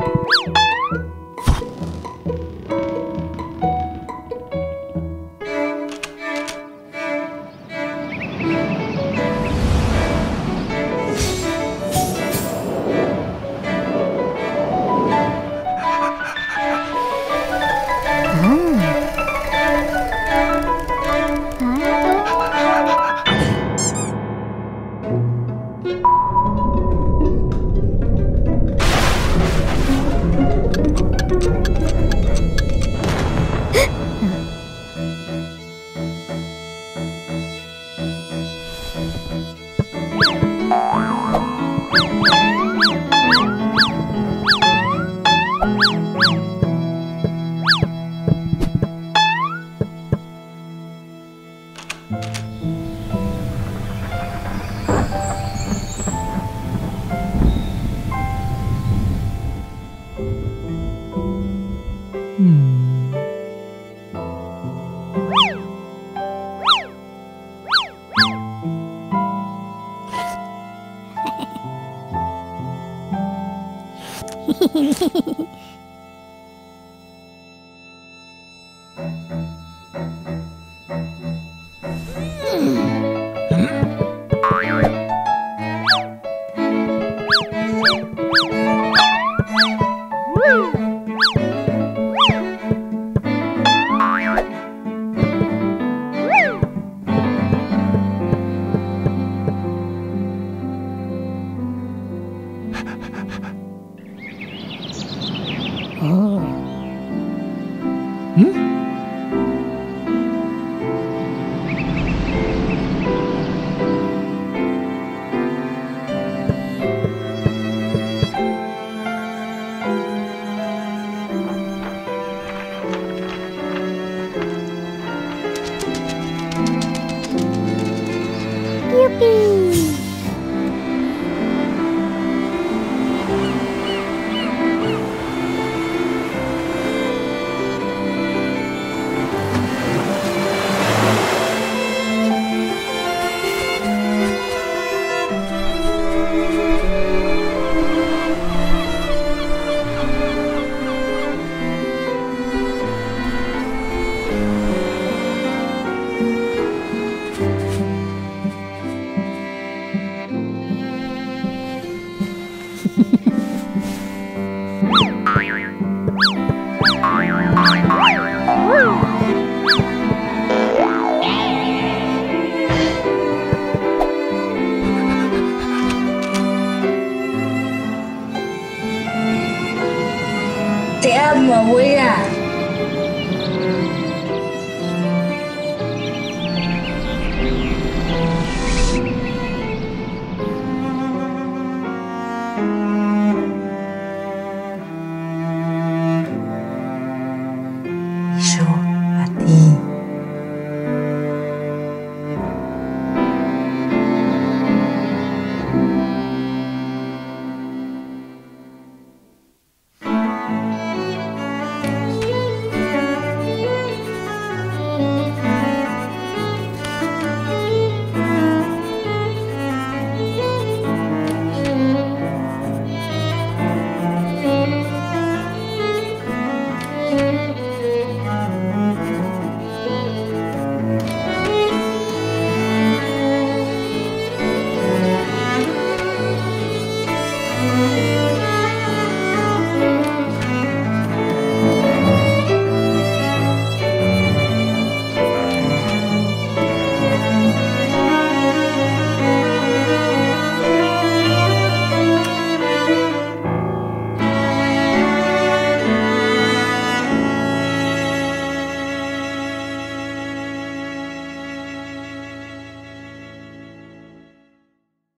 Música Mm-hmm. Woohoo! 么威啊？